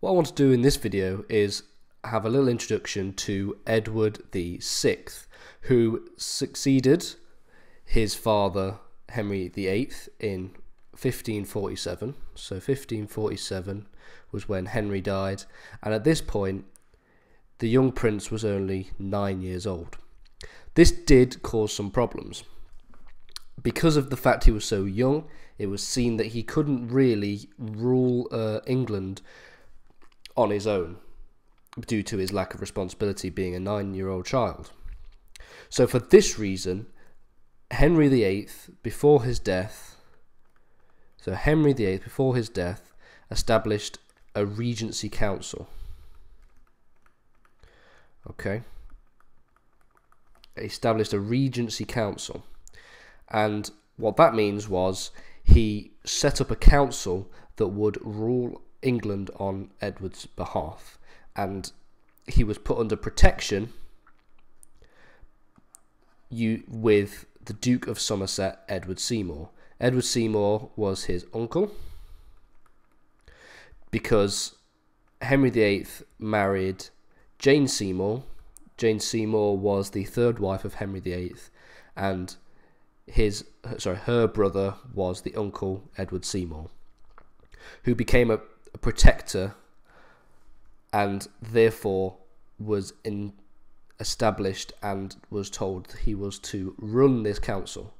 What I want to do in this video is have a little introduction to Edward the Sixth, who succeeded his father Henry VIII in 1547. So 1547 was when Henry died, and at this point, the young prince was only nine years old. This did cause some problems. Because of the fact he was so young, it was seen that he couldn't really rule uh, England on his own due to his lack of responsibility being a nine year old child. So, for this reason, Henry VIII, before his death, so Henry VIII, before his death, established a regency council. Okay. Established a regency council. And what that means was he set up a council that would rule England on Edward's behalf, and he was put under protection. You with the Duke of Somerset, Edward Seymour. Edward Seymour was his uncle because Henry VIII married Jane Seymour. Jane Seymour was the third wife of Henry VIII, and his sorry her brother was the uncle Edward Seymour, who became a a protector and therefore was in established and was told he was to run this council.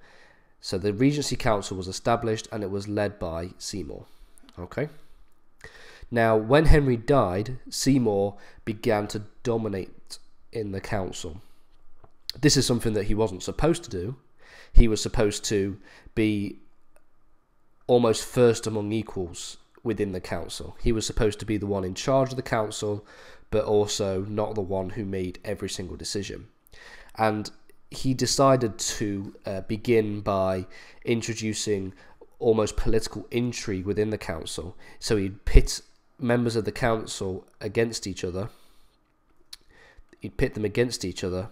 So the Regency Council was established and it was led by Seymour. Okay. Now, when Henry died, Seymour began to dominate in the council. This is something that he wasn't supposed to do. He was supposed to be almost first among equals within the council. He was supposed to be the one in charge of the council, but also not the one who made every single decision. And he decided to uh, begin by introducing almost political intrigue within the council. So he'd pit members of the council against each other. He'd pit them against each other,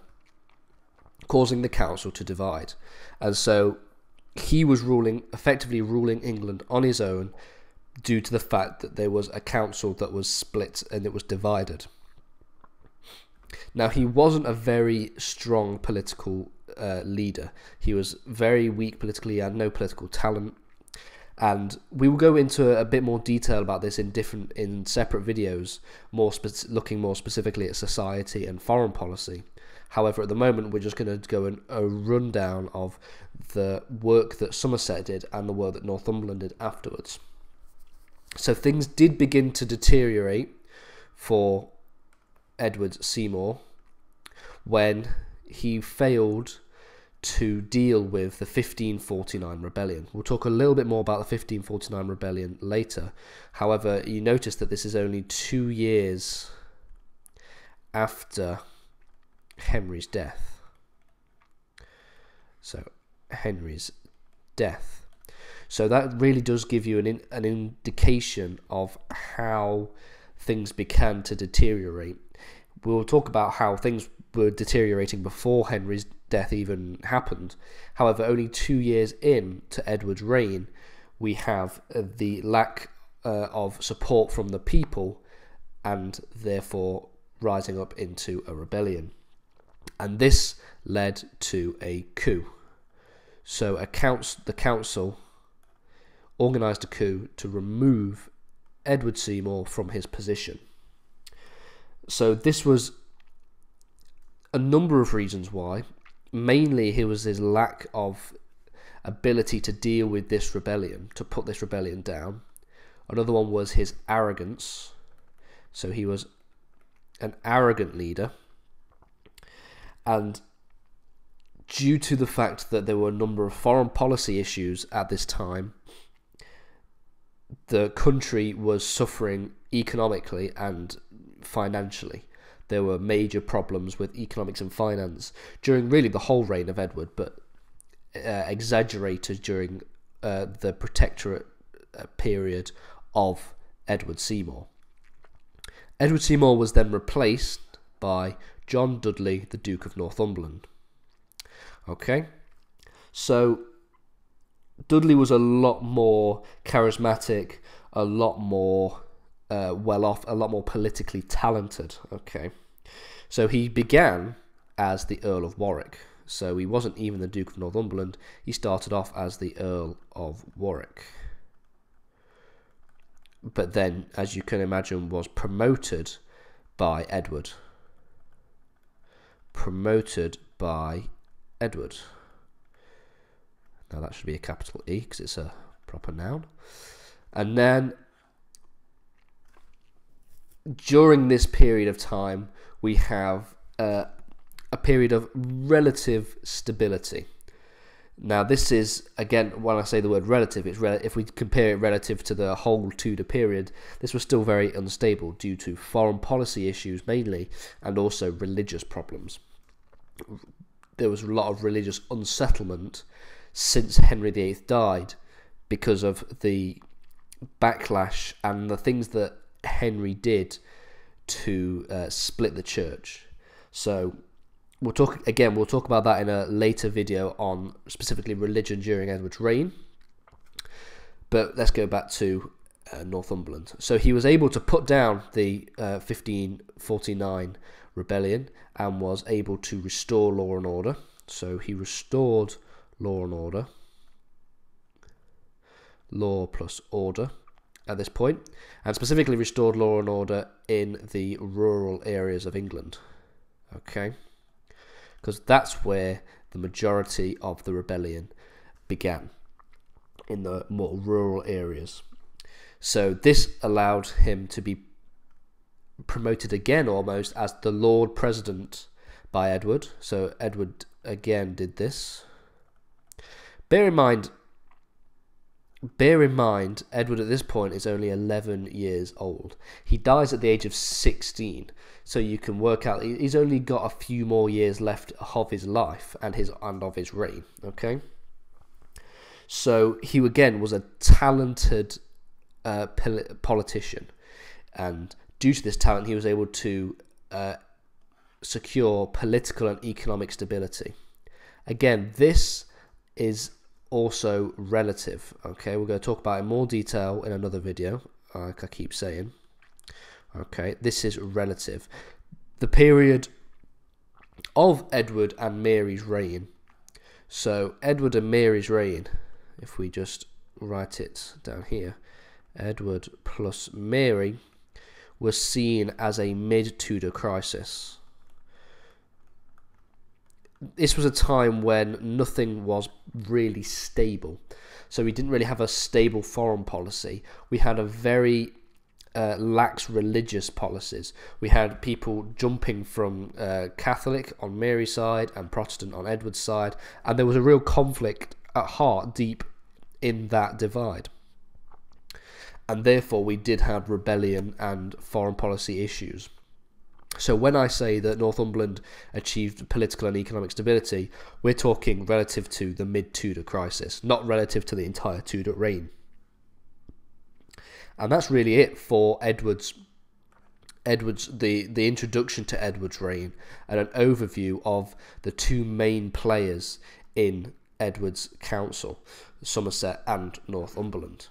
causing the council to divide. And so he was ruling, effectively ruling England on his own due to the fact that there was a council that was split and it was divided. Now, he wasn't a very strong political uh, leader. He was very weak politically, and no political talent. And we will go into a bit more detail about this in different, in separate videos, more looking more specifically at society and foreign policy. However, at the moment, we're just going to go in a rundown of the work that Somerset did and the work that Northumberland did afterwards. So things did begin to deteriorate for Edward Seymour when he failed to deal with the 1549 rebellion. We'll talk a little bit more about the 1549 rebellion later. However, you notice that this is only two years after Henry's death. So, Henry's death. So that really does give you an in, an indication of how things began to deteriorate. We'll talk about how things were deteriorating before Henry's death even happened. However, only two years in to Edward's reign, we have uh, the lack uh, of support from the people and therefore rising up into a rebellion. And this led to a coup. So a council, the council organised a coup to remove Edward Seymour from his position. So this was a number of reasons why. Mainly, it was his lack of ability to deal with this rebellion, to put this rebellion down. Another one was his arrogance. So he was an arrogant leader. And due to the fact that there were a number of foreign policy issues at this time, the country was suffering economically and financially. There were major problems with economics and finance during really the whole reign of Edward, but uh, exaggerated during uh, the protectorate uh, period of Edward Seymour. Edward Seymour was then replaced by John Dudley, the Duke of Northumberland. Okay, so Dudley was a lot more charismatic, a lot more uh, well off, a lot more politically talented. Okay, so he began as the Earl of Warwick. So he wasn't even the Duke of Northumberland. He started off as the Earl of Warwick. But then, as you can imagine, was promoted by Edward. Promoted by Edward. Now that should be a capital E because it's a proper noun. And then during this period of time, we have uh, a period of relative stability. Now, this is again when I say the word relative, it's rel- if we compare it relative to the whole Tudor period, this was still very unstable due to foreign policy issues mainly, and also religious problems. There was a lot of religious unsettlement since Henry VIII died because of the backlash and the things that Henry did to uh, split the church. So we'll talk again. We'll talk about that in a later video on specifically religion during Edward's reign. But let's go back to uh, Northumberland. So he was able to put down the uh, 1549 rebellion and was able to restore law and order. So he restored law and order, law plus order at this point, and specifically restored law and order in the rural areas of England. Okay? Because that's where the majority of the rebellion began, in the more rural areas. So this allowed him to be promoted again almost as the Lord President by Edward. So Edward again did this. Bear in mind, Bear in mind, Edward at this point is only 11 years old. He dies at the age of 16, so you can work out he's only got a few more years left of his life and his and of his reign. Okay, so he again was a talented uh, politician, and due to this talent, he was able to uh, secure political and economic stability. Again, this is also relative. Okay, we're going to talk about it in more detail in another video, like I keep saying. Okay, this is relative. The period of Edward and Mary's reign. So, Edward and Mary's reign, if we just write it down here, Edward plus Mary was seen as a mid Tudor crisis this was a time when nothing was really stable. So we didn't really have a stable foreign policy. We had a very uh, lax religious policies. We had people jumping from uh, Catholic on Mary's side and Protestant on Edward's side, and there was a real conflict at heart deep in that divide. And therefore, we did have rebellion and foreign policy issues. So when I say that Northumberland achieved political and economic stability, we're talking relative to the mid Tudor crisis, not relative to the entire Tudor reign. And that's really it for Edward's Edward's the, the introduction to Edward's reign and an overview of the two main players in Edward's council, Somerset and Northumberland.